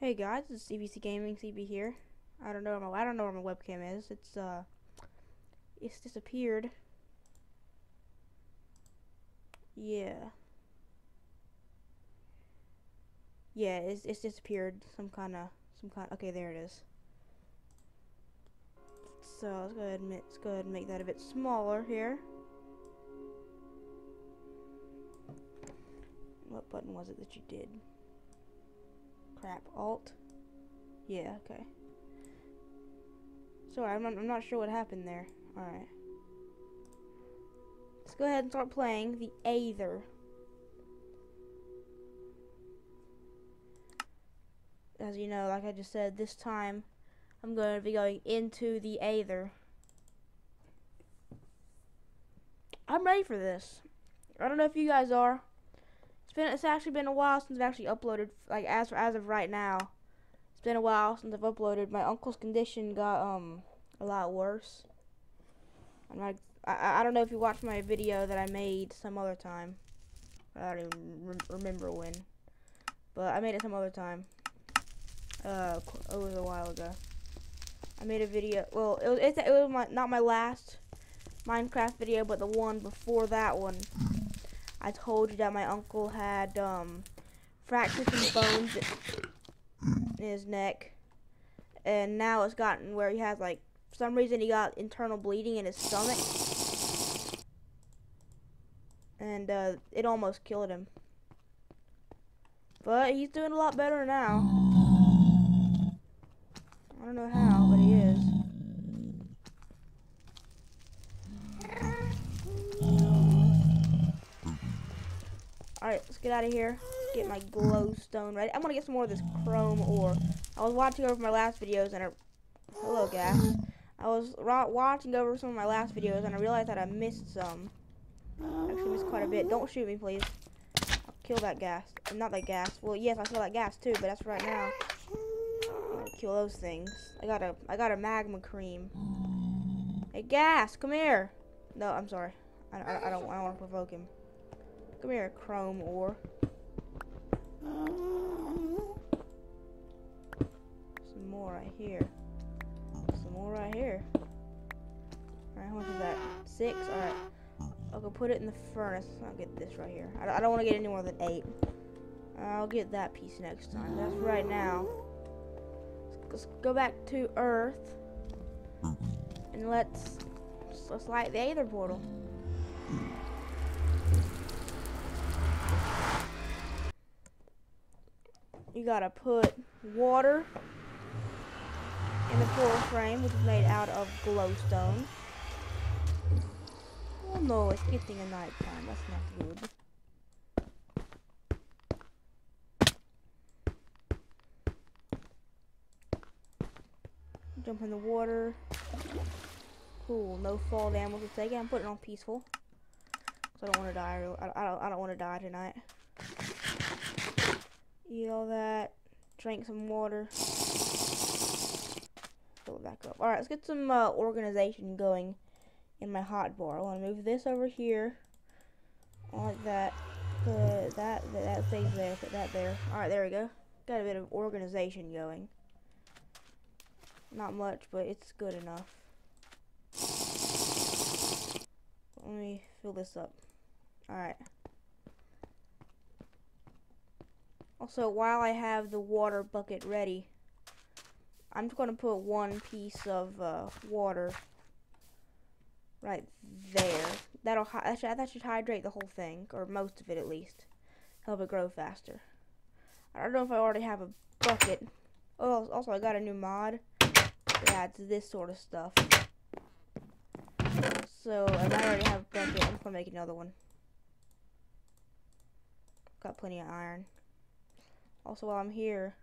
Hey guys, it's CPEC Gaming, CB here. I don't know my I don't know where my webcam is. It's uh, it's disappeared. Yeah. Yeah, it's it's disappeared. Some kind of some kind. Okay, there it is. So let's go ahead and let's go ahead and make that a bit smaller here. What button was it that you did? Crap. Alt. Yeah, okay. Sorry, I'm not, I'm not sure what happened there. Alright. Let's go ahead and start playing the Aether. As you know, like I just said, this time I'm going to be going into the Aether. I'm ready for this. I don't know if you guys are. It's been it's actually been a while since I've actually uploaded like as as of right now. It's been a while since I've uploaded. My uncle's condition got um a lot worse. I'm not, I I don't know if you watched my video that I made some other time. I don't even re remember when, but I made it some other time. Uh, it was a while ago. I made a video. Well, it was it, it was my not my last Minecraft video, but the one before that one. I told you that my uncle had um, fractured some bones in his neck, and now it's gotten where he has like for some reason he got internal bleeding in his stomach, and uh, it almost killed him. But he's doing a lot better now. I don't know how, but he is. Alright, let's get out of here. Get my glowstone ready. I'm gonna get some more of this chrome ore. I was watching over my last videos and I... Hello, ghast. I was watching over some of my last videos and I realized that I missed some. I actually missed quite a bit. Don't shoot me, please. I'll kill that ghast. Not that ghast. Well, yes, I saw that ghast too, but that's right now. I'll kill those things. I got a, I got a magma cream. Hey, ghast, come here. No, I'm sorry. I, I, I don't, I don't want to provoke him. Come here, chrome ore. Some more right here. Some more right here. Alright, how much is that? Six? Alright. I'll go put it in the furnace. I'll get this right here. I, don't want to get any more than eight. I'll get that piece next time. That's right now. Let's, let's go back to Earth. And let's, let's light the Aether portal. You gotta put water in the portal frame, which is made out of glowstone. Oh no, it's getting a night time. That's not good. Jump in the water. Cool, no fall damage to take. I'm putting on peaceful. So I don't want to die. I don't. I don't want to die tonight. Eat all that. Drink some water. Fill it back up. Alright, let's get some uh, organization going in my hotbar. I want to move this over here. Like that. Put that, that, that stays there. Put that there. Alright, there we go. Got a bit of organization going. Not much, but it's good enough. Let me fill this up. Alright. Also, while I have the water bucket ready, I'm just going to put one piece of uh, water right there. That'll that should, that should hydrate the whole thing, or most of it at least. Help it grow faster. I don't know if I already have a bucket. Oh, also I got a new mod that adds this sort of stuff. So, I already have a bucket. I'm gonna make another one. Got plenty of iron. Also, while I'm here,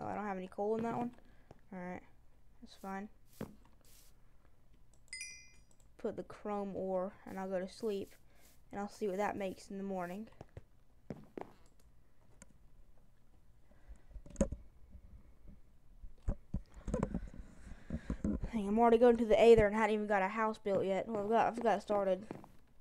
oh, I don't have any coal in that one. Alright, that's fine. Put the chrome ore, and I'll go to sleep, and I'll see what that makes in the morning. I'm already going to the Aether and hadn't even got a house built yet. Well, I've got, I've got started.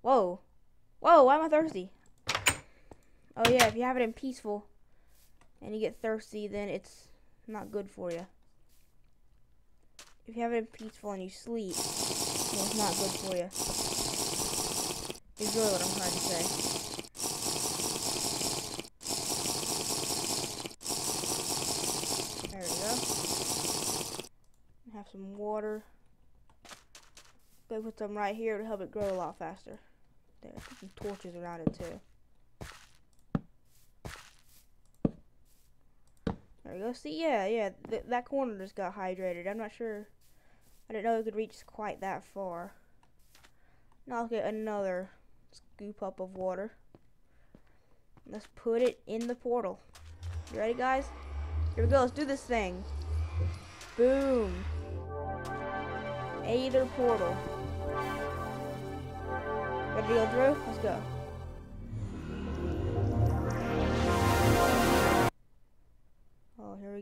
Whoa. Whoa, why am I thirsty? Oh yeah, if you have it in peaceful, and you get thirsty, then it's Not good for you. If you have it peaceful and you sleep, well, it's not good for you. Is really what I'm trying to say. There we go. Have some water. Go put some right here to help it grow a lot faster. There, some torches around it too. Go. See, yeah, yeah, th that corner just got hydrated. I'm not sure. I didn't know it could reach quite that far. Now I'll get another scoop up of water. Let's put it in the portal. You ready, guys? Here we go. Let's do this thing. Boom. Aether portal. Ready to go through? Let's go.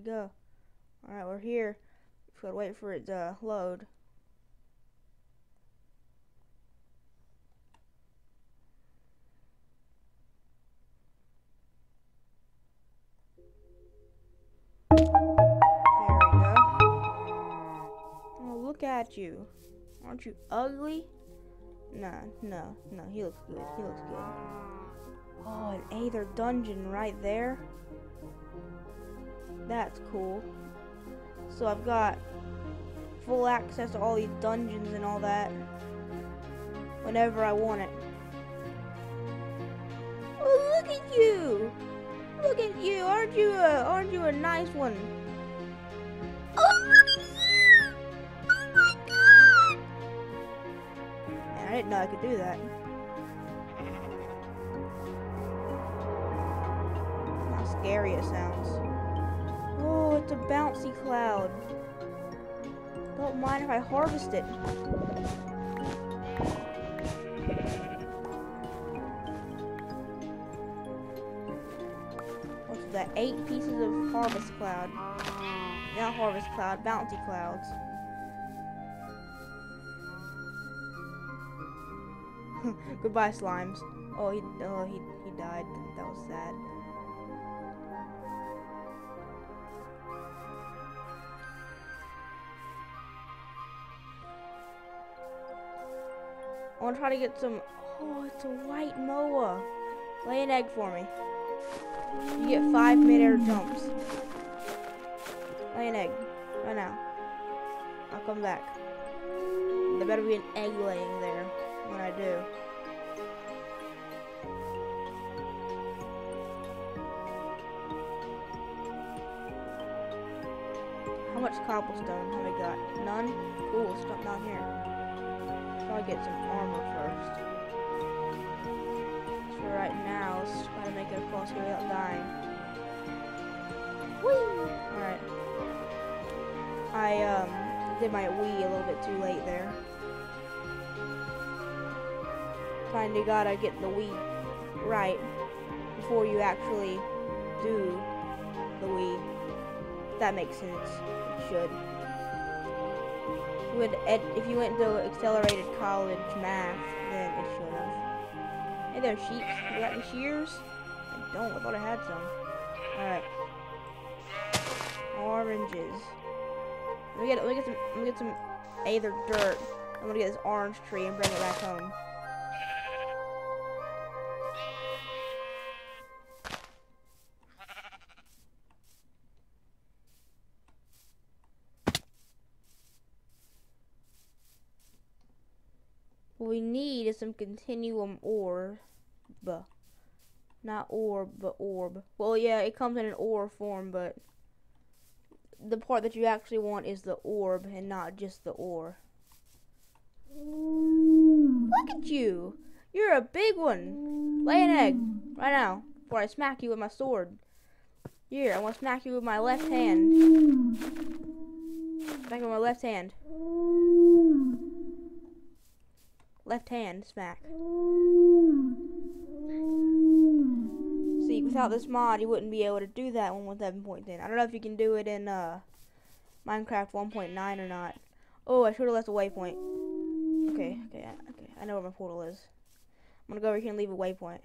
We go. Alright, we're here. Just gotta wait for it to load. There we go. Oh, look at you. Aren't you ugly? Nah, no, no, he looks good. He looks good. Oh, an Aether dungeon right there. That's cool. So I've got full access to all these dungeons and all that whenever I want it. Oh, look at you! Look at you! Aren't you a aren't you a nice one? Oh, oh my god! Man, I didn't know I could do that. How scary it sounds. It's a bouncy cloud. Don't mind if I harvest it. What's that? Eight pieces of harvest cloud. Not harvest cloud, bouncy clouds. Goodbye, slimes. Oh, he, oh, he, he died. That was sad. I want to try to get some. Oh, it's a white moa. Lay an egg for me. You get five mid-air jumps. Lay an egg right now. I'll come back. There better be an egg laying there when I do. How much cobblestone have I got? None? Cool, stuff down here. Probably get some armor first. So right now, let's try to make it across here without dying. Whee! Alright. I um did my Wii a little bit too late there. Kinda gotta get the Wii right before you actually do the Wii. That makes sense. It should. Would if you went to accelerated college math, then it should have. Hey there, sheep. You got any shears? I don't. I thought I had some. Alright. Oranges. Let me get let me get some let me get some Aether dirt. I'm gonna get this orange tree and bring it back home. Need is some continuum orb. Not orb, but orb. Well, yeah, it comes in an ore form, but the part that you actually want is the orb and not just the ore. Look at you! You're a big one! Lay an egg, right now, before I smack you with my sword. Here, I want to smack you with my left hand. Smack you with my left hand left hand smack. Mm. See, without this mod, you wouldn't be able to do that One with seven point ten. I don't know if you can do it in uh, Minecraft 1.9 or not. Oh, I should have left a waypoint. Okay, okay, okay. I know where my portal is. I'm gonna go over here and leave a waypoint.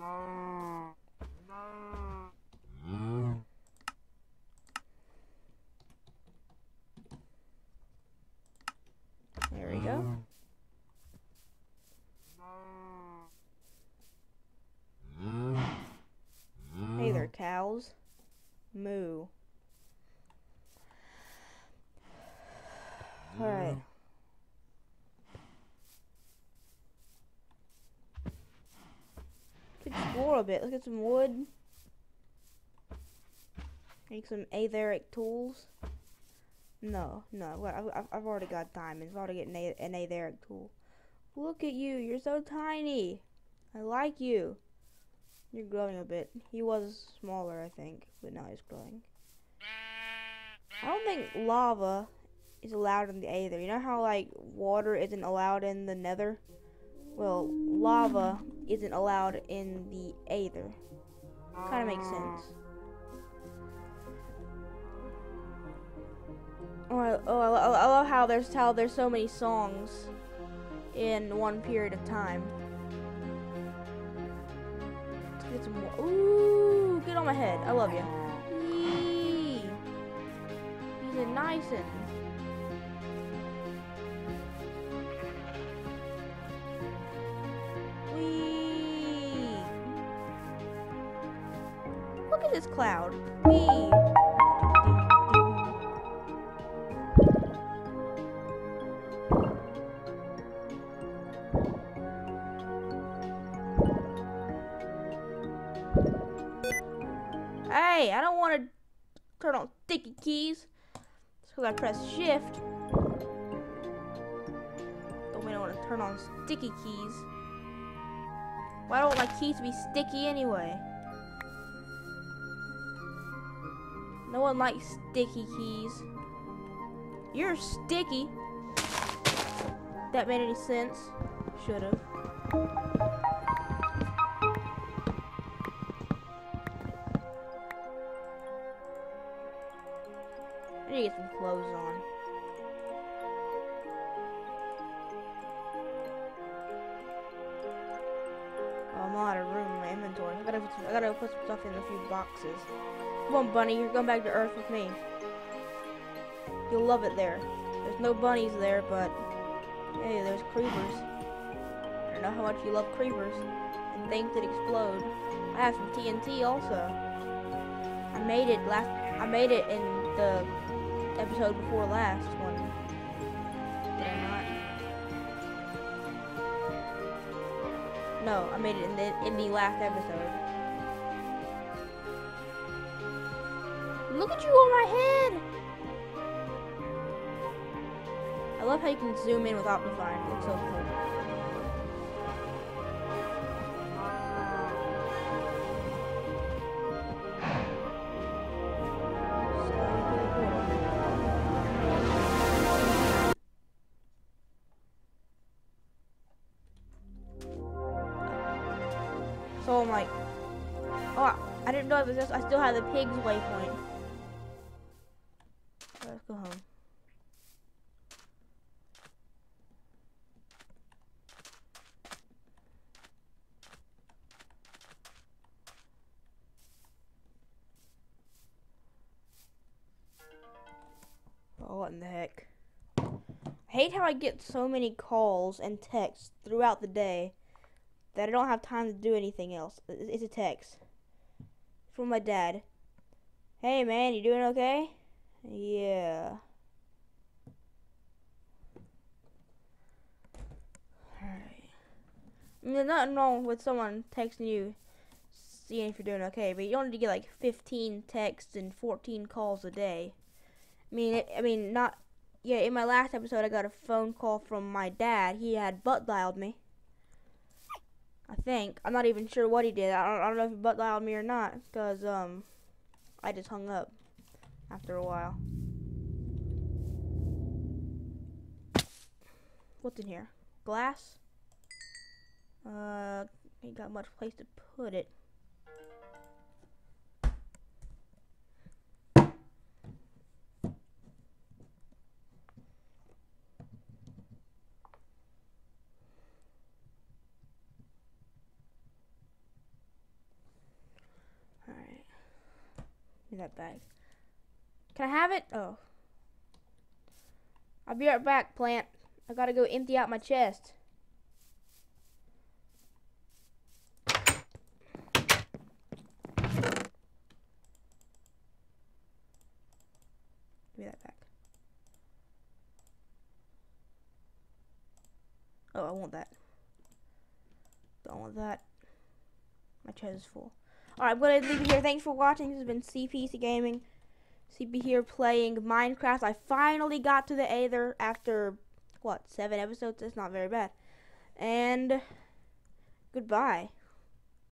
No. Moo. All right. Could explore a bit. Let's get some wood. Make some aetheric tools. No, no. I've, I've already got diamonds. I've already got an aetheric tool. Look at you. You're so tiny. I like you. You're growing a bit. He was smaller, I think, but now he's growing. I don't think lava is allowed in the Aether. You know how like water isn't allowed in the Nether? Well, lava isn't allowed in the Aether. Kind of makes sense. Oh, I, oh, I, I love how there's how there's so many songs in one period of time. Get some more. Ooh, get on my head. I love you. He's a nice one. Wee. Look at this cloud. Wee. Hey, I don't want to turn on sticky keys. Because I press shift. But we Don't want to turn on sticky keys. Why don't my keys be sticky anyway? No one likes sticky keys. You're sticky. That made any sense? Should I need to get some clothes on. Oh, I'm out of room in my inventory. I gotta, put some, I gotta put some stuff in a few boxes. Come on, bunny, you're going back to Earth with me. You'll love it there. There's no bunnies there, but hey, there's creepers. I don't know how much you love creepers and things that explode. I have some TNT also. I made it last. I made it in the episode before last one. Did I not? No, I made it in the in the last episode. Look at you on my head! I love how you can zoom in with Optifine. It looks so cool. I- still have the pig's waypoint. Let's go home. Oh, what in the heck? I hate how I get so many calls and texts throughout the day that I don't have time to do anything else. It's a text from my dad. Hey man, you doing okay? Yeah. Alright. I mean, there's nothing wrong with someone texting you, seeing if you're doing okay, but you don't need to get like 15 texts and 14 calls a day. I mean, it, I mean, not. Yeah, in my last episode, I got a phone call from my dad. He had butt dialed me. I think. I'm not even sure what he did. I don't, I don't know if he butt dialed me or not, because, um, I just hung up after a while. What's in here? Glass? Uh, ain't got much place to put it. That bag. Can I have it? Oh. I'll be right back, plant. I gotta go empty out my chest. Give me that back. Oh, I want that. Don't want that. My chest is full. Alright, I'm gonna leave it here. Thanks for watching. This has been CPEC Gaming. CP here playing Minecraft. I finally got to the Aether after what, seven episodes? That's not very bad. And goodbye.